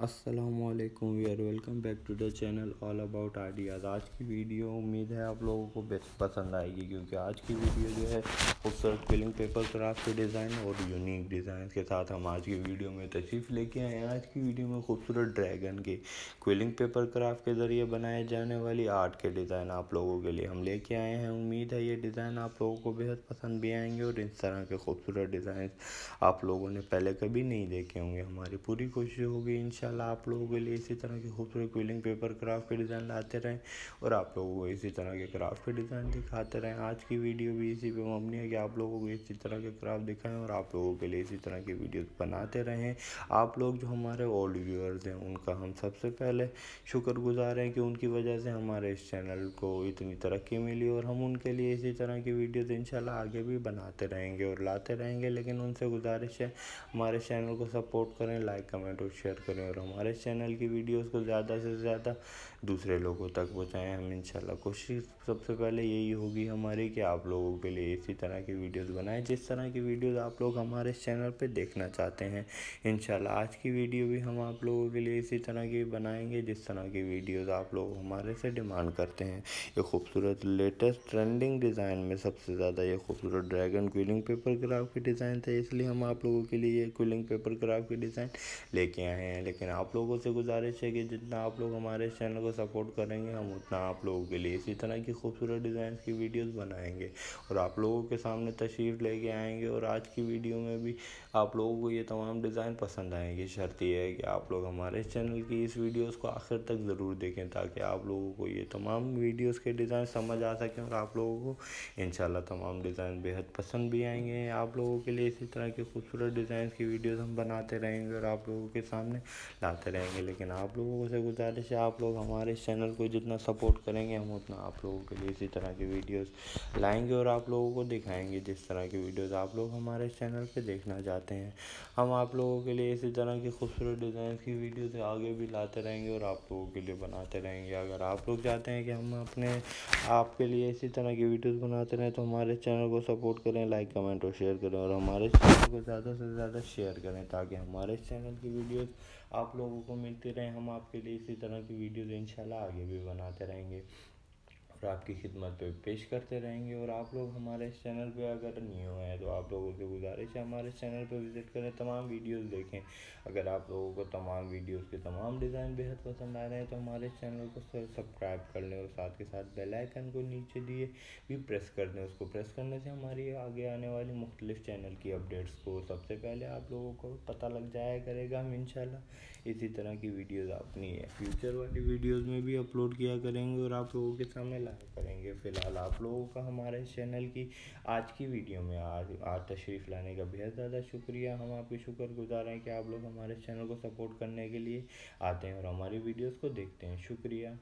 Aslam we are welcome back to the channel all about ideas आज की video उम्मीद है आप लोगों को बेस्ट पसंद आएगी, क्योंकि आज की वीडियो जो है खूबसूरत फिलिंग पेपर क्राफ्ट के डिज़ाइन और यूनिक डिज़ाइन के साथ हम आज की वीडियो में तशरीफ़ लेके आए हैं। आज की वीडियो में खूबसूरत ड्रैगन के क्विलिंग पेपर क्राफ्ट के ज़रिए बनाए जाने वाली आर्ट के डिज़ाइन आप लोगों के लिए हम लेके आए हैं। उम्मीद है ये डिज़ाइन आप लोगों को बेहद पसंद भी आएँगे और इस तरह के खूबसूरत डिज़ाइन आप लोगों ने पहले कभी नहीं देखे होंगे। हमारी पूरी कोशिश होगी इन इंशाल्लाह आप लोगों के लिए इसी तरह के खूबसूरत क्विलिंग पेपर क्राफ्ट के डिज़ाइन लाते रहें और आप लोगों को इसी तरह के क्राफ्ट के डिज़ाइन दिखाते रहें। आज की वीडियो भी इसी पे मबनी है कि आप लोगों को इसी तरह के क्राफ्ट दिखाएँ और आप लोगों के लिए इसी तरह की वीडियो बनाते रहें। आप लोग जो हमारे ओल्ड व्यूअर्स हैं, उनका हम सबसे पहले शुक्रगुजार हैं कि उनकी वजह से हमारे इस चैनल को इतनी तरक्की मिली और हम उनके लिए इसी तरह की वीडियोज़ इंशाल्लाह आगे भी बनाते रहेंगे और लाते रहेंगे। लेकिन उनसे गुजारिश है, हमारे चैनल को सपोर्ट करें लाइक कमेंट और शेयर करें और हमारे चैनल की वीडियोस को ज़्यादा से ज़्यादा दूसरे लोगों तक पहुँचाएँ। हम इंशाल्लाह कोशिश सबसे पहले यही होगी हमारी कि आप लोगों के लिए इसी तरह की वीडियोस बनाएँ, जिस तरह की वीडियोस आप लोग हमारे चैनल पे देखना चाहते हैं। इंशाल्लाह आज की वीडियो भी हम आप लोगों के लिए इसी तरह की बनाएँगे, जिस तरह की वीडियोस आप लोग हमारे से डिमांड करते हैं। ये खूबसूरत लेटेस्ट ट्रेंडिंग डिज़ाइन में सबसे ज़्यादा ये खूबसूरत ड्रैगन क्विलिंग पेपर क्राफ्ट के डिज़ाइन थे, इसलिए हम आप लोगों के लिए ये क्विलिंग पेपर क्राफ्ट के डिज़ाइन लेके आए हैं। लेकिन आप लोगों से गुजारिश है कि जितना आप लोग हमारे चैनल को सपोर्ट करेंगे, हम उतना आप लोगों के लिए इसी तरह की खूबसूरत डिज़ाइन की वीडियोस बनाएँगे। और आप लोगों के सामने तशरीफ़ लेके आएँगे और आज की वीडियो में भी आप लोगों को ये तमाम डिज़ाइन पसंद आएँगे। शर्त यह है कि आप लोग हमारे चैनल की इस वीडियोज़ को आखिर तक ज़रूर देखें ताकि आप लोगों को ये तमाम वीडियोज़ के डिज़ाइन समझ आ सकें और आप लोगों को इन तमाम डिज़ाइन बेहद पसंद भी आएँगे। आप लोगों के लिए इसी तरह के खूबसूरत डिज़ाइन की वीडियोज़ हम बनाते रहेंगे और आप लोगों के सामने लाते रहेंगे, लेकिन आप लोगों से गुजारिश है, आप लोग हमारे चैनल को जितना सपोर्ट करेंगे, हम उतना आप लोगों के लिए इसी तरह की वीडियोस लाएँगे और आप लोगों को दिखाएँगे जिस तरह की वीडियोस आप लोग हमारे चैनल पे देखना चाहते हैं। हम आप लोगों के लिए इसी तरह की खूबसूरत डिज़ाइन की वीडियोस आगे भी लाते रहेंगे और आप लोगों के लिए बनाते रहेंगे। अगर आप लोग चाहते हैं कि हम अपने आपके लिए इसी तरह की वीडियोज़ बनाते रहें तो हमारे चैनल को सपोर्ट करें लाइक कमेंट और शेयर करें और हमारे चैनल को ज़्यादा से ज़्यादा शेयर करें, ताकि हमारे चैनल की वीडियोज़ आप लोगों को मिलती रहे। हम आपके लिए इसी तरह की वीडियोज़ इंशाल्लाह आगे भी बनाते रहेंगे। और आपकी खिदमत पे पेश करते रहेंगे और आप लोग हमारे इस चैनल पे अगर न्यू हैं तो आप लोगों से गुजारिश है हमारे चैनल पे विज़िट करें, तमाम वीडियोस देखें। अगर आप लोगों को तमाम वीडियोस के तमाम डिज़ाइन बेहद पसंद आ रहे हैं तो हमारे चैनल को सब्सक्राइब कर लें और साथ के साथ बेल आइकन को नीचे दिए भी प्रेस कर दें। उसको प्रेस करने से हमारी आगे आने वाली मुख्तलिफ़ चैनल की अपडेट्स को सबसे पहले आप लोगों को पता लग जाया करेगा। हम इंशाल्लाह इसी तरह की वीडियोज़ अपनी फ्यूचर वाली वीडियोज़ में भी अपलोड किया करेंगे और आप लोगों के सामने लाया करेंगे फ़िलहाल। आप लोगों का हमारे चैनल की आज की वीडियो में आज आज तशरीफ़ लाने का बेहद ज़्यादा शुक्रिया। हम आपके शुक्रगुजार हैं कि आप लोग हमारे चैनल को सपोर्ट करने के लिए आते हैं और हमारी वीडियोज़ को देखते हैं। शुक्रिया।